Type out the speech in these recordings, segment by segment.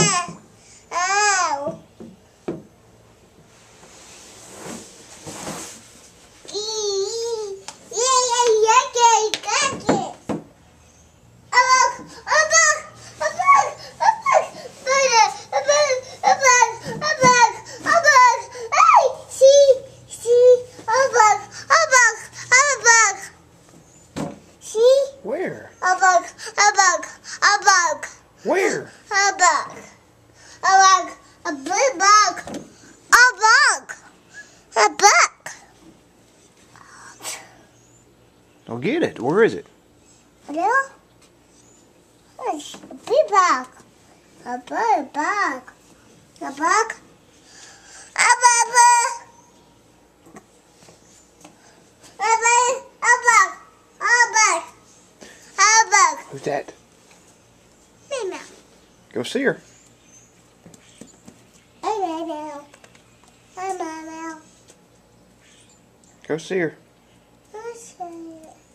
Yeah. I'll get it. Where is it? Hello. It's a big bag. A big bag. A bag. A bag. A bag. A bag. A bag. A bag. Who's that? Mama. Go see her. Hi, Hi, Mama. Mama. Go see her.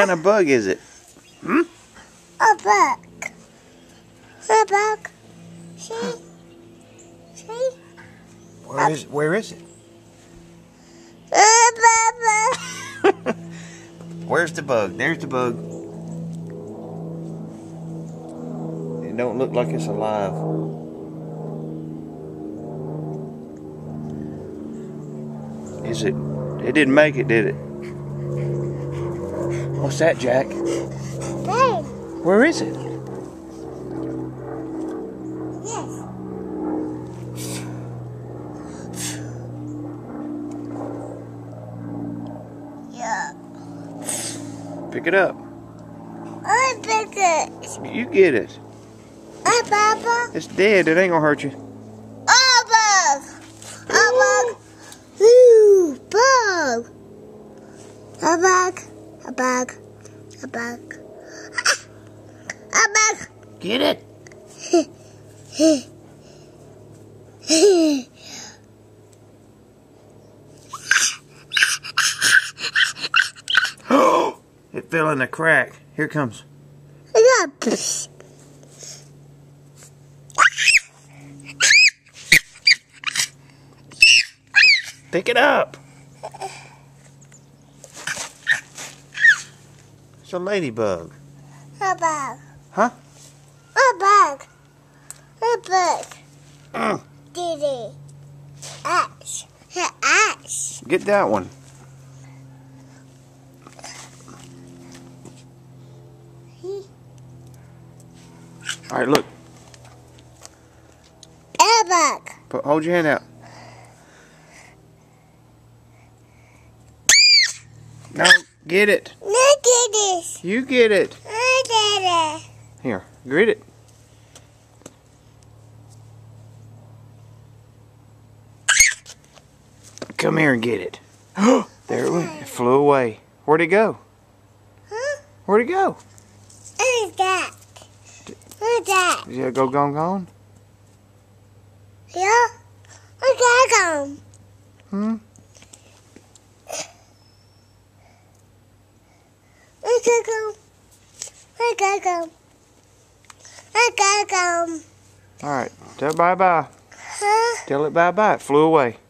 kind of bug is it? Hmm? A bug. A bug. See? See? where is it? A bug. Where's the bug? There's the bug. It don't look like it's alive. Is it? It didn't make it, did it? What's that, Jack? Hey. Where is it? Yes. Yeah. Pick it up. I pick it. You get it. Hi, Papa. It's dead. It ain't gonna hurt you. bug. A bug. A bug. Get it. it fell in a crack. Here it comes. Pick it up. It's a ladybug. A bug. Huh? A bug. A bug. Mm. Diddy. Ash. Ash. Get that one. All right, look. A bug. Put, hold your hand out. No, get it. No get this. You get it. I get it. Here, greet it. Come here and get it. there it went. It flew away. Where'd it go? Huh? Where'd it go? Who's that? Who's that? Did it go gone gone? Yeah. Where's that gone? Hmm? gotta go. I gotta go. I gotta go. All right. Tell bye bye. Huh? Tell it bye bye. It flew away.